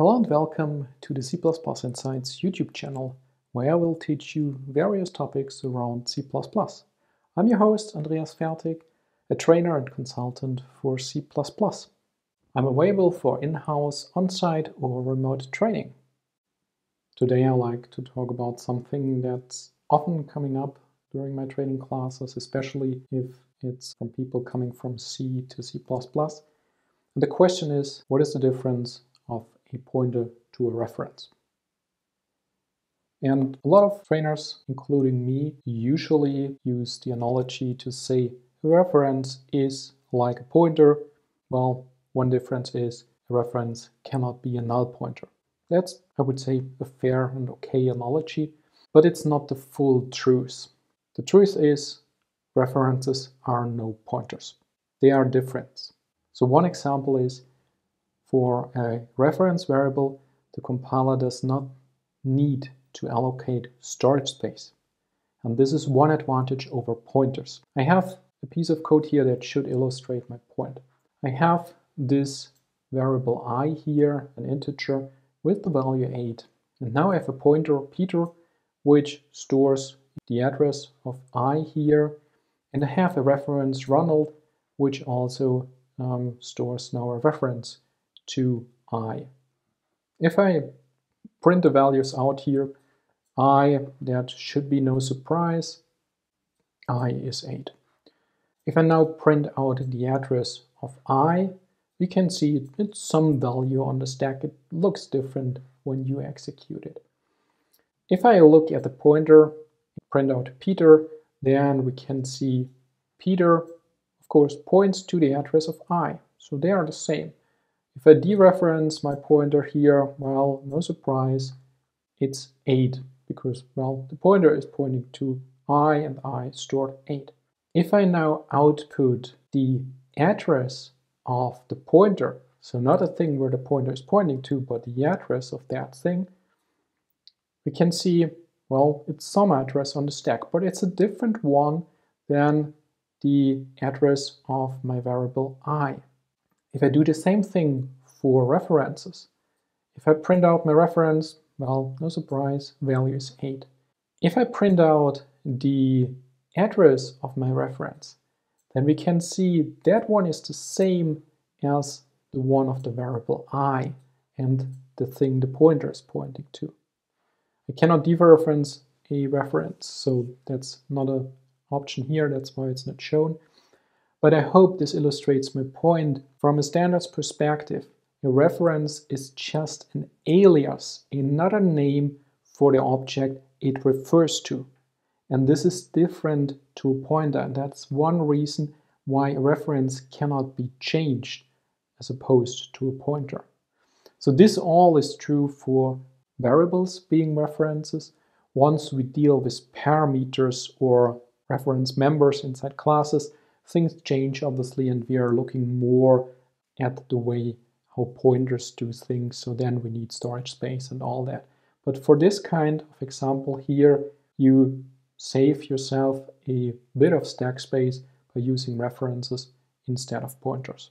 Hello and welcome to the C++ Insights YouTube channel, where I will teach you various topics around C++. I'm your host, Andreas Fertig, a trainer and consultant for C++. I'm available for in-house, on-site or remote training. Today I like to talk about something that's often coming up during my training classes, especially if it's from people coming from C to C++. And the question is, what is the difference a pointer to a reference. And a lot of trainers, including me, usually use the analogy to say a reference is like a pointer. Well, one difference is a reference cannot be a null pointer. That's, I would say, a fair and okay analogy, but it's not the full truth. The truth is references are no pointers. They are different. So one example is for a reference variable, the compiler does not need to allocate storage space. And this is one advantage over pointers. I have a piece of code here that should illustrate my point. I have this variable i here, an integer, with the value 8. And now I have a pointer, Peter, which stores the address of i here. And I have a reference, Ronald, which also um, stores now a reference to i. If I print the values out here, i, that should be no surprise, i is 8. If I now print out the address of i, we can see it's some value on the stack. It looks different when you execute it. If I look at the pointer, print out Peter, then we can see Peter, of course, points to the address of i. So they are the same. If I dereference my pointer here, well, no surprise, it's 8 because, well, the pointer is pointing to i and i stored 8. If I now output the address of the pointer, so not a thing where the pointer is pointing to, but the address of that thing, we can see, well, it's some address on the stack, but it's a different one than the address of my variable i. If I do the same thing for references, if I print out my reference, well, no surprise, value is 8. If I print out the address of my reference, then we can see that one is the same as the one of the variable i and the thing the pointer is pointing to. I cannot dereference a reference, so that's not an option here, that's why it's not shown. But I hope this illustrates my point. From a standards perspective, a reference is just an alias, another name for the object it refers to. And this is different to a pointer. And that's one reason why a reference cannot be changed as opposed to a pointer. So this all is true for variables being references. Once we deal with parameters or reference members inside classes, things change obviously and we are looking more at the way how pointers do things so then we need storage space and all that but for this kind of example here you save yourself a bit of stack space by using references instead of pointers.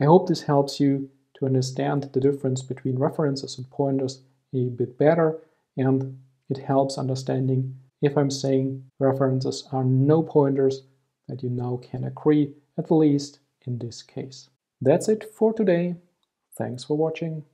I hope this helps you to understand the difference between references and pointers a bit better and it helps understanding if I'm saying references are no pointers that you now can agree, at least in this case. That's it for today. Thanks for watching.